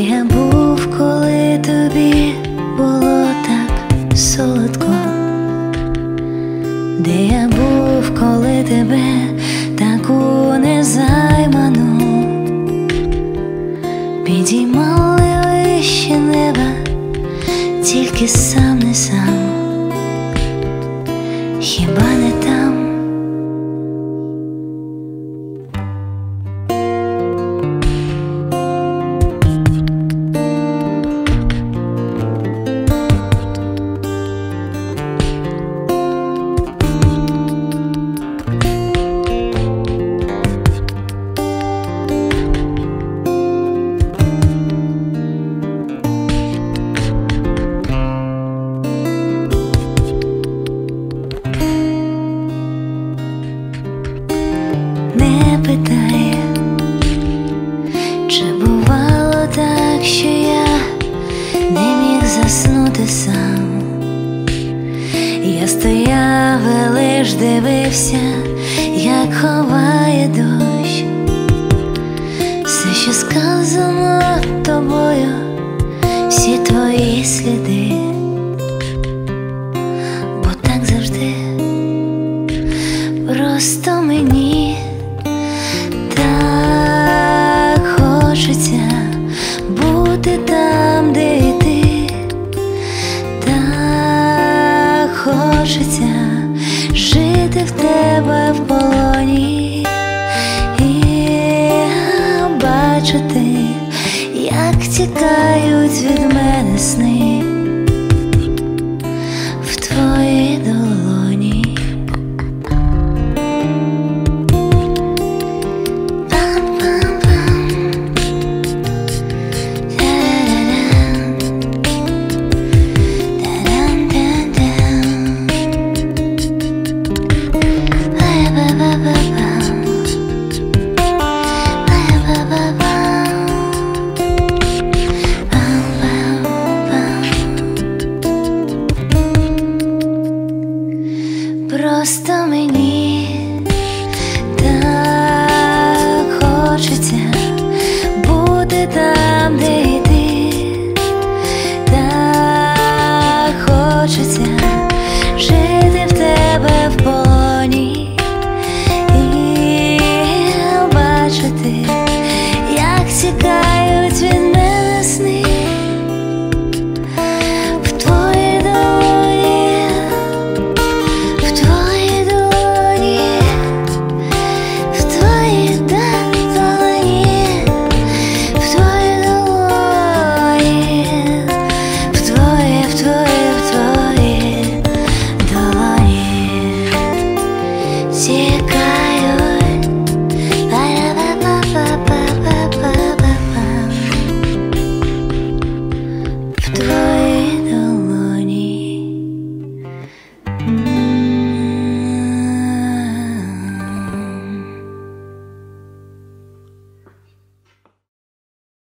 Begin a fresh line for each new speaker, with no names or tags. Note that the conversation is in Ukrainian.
я був, коли тобі було так солодко, де я був, коли тебе таку незайману підіймали вище неба, тільки сам не сам, хіба не там. Лиш дивився, як ховає дощ. Все, що сказано тобою, всі твої сліди, бо так завжди. Просто мені так хочеться бути там, де і ти, так хочеться жити в тебе в полоні і бачити, як тікають від 世界